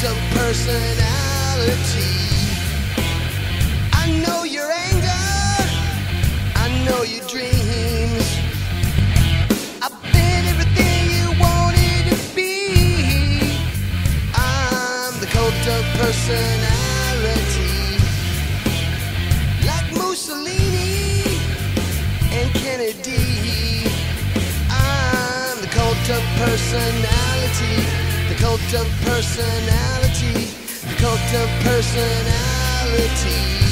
cult of personality. I know your anger, I know your dreams. I've been everything you wanted to be. I'm the cult of personality. Like Mussolini and Kennedy, I'm the cult of personality the cult of personality, the cult of personality.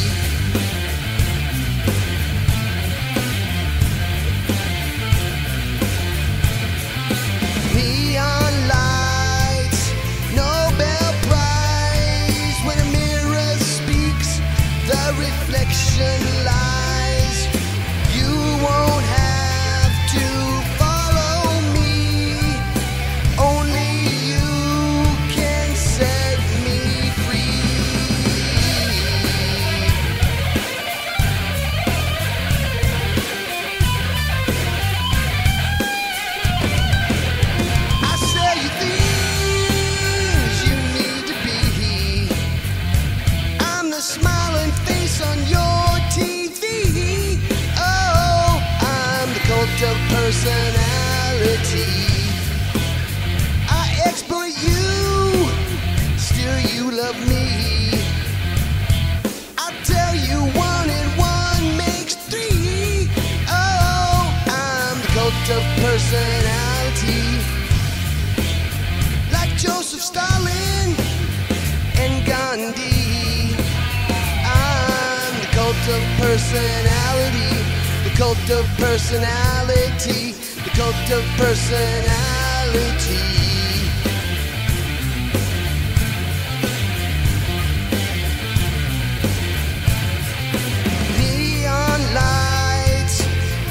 Cult of personality. I exploit you, still you love me. I tell you one and one makes three. Oh, I'm the cult of personality. Like Joseph Stalin and Gandhi. I'm the cult of personality. The cult of personality. The cult of personality. Neon lights,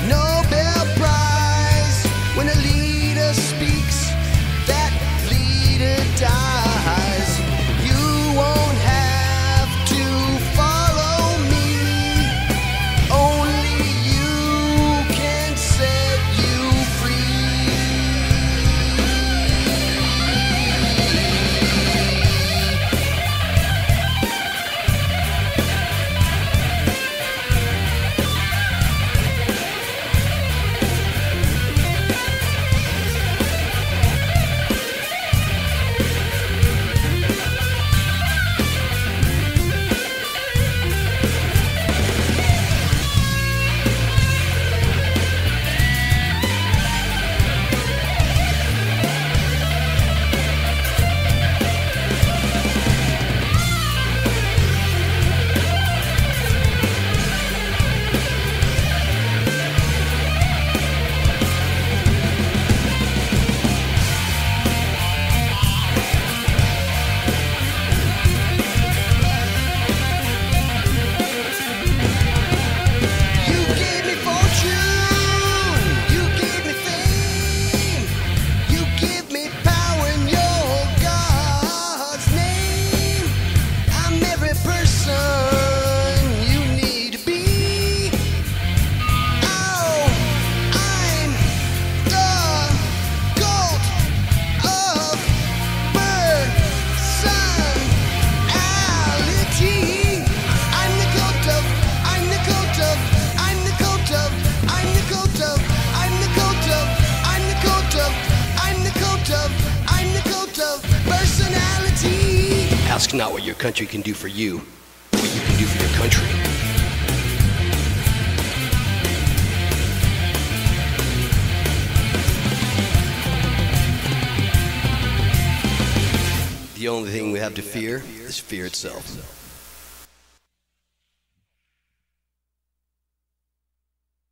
Nobel Prize. When a leader speaks, that leader dies. Ask not what your country can do for you, but what you can do for your country. The only thing we have to fear is fear itself.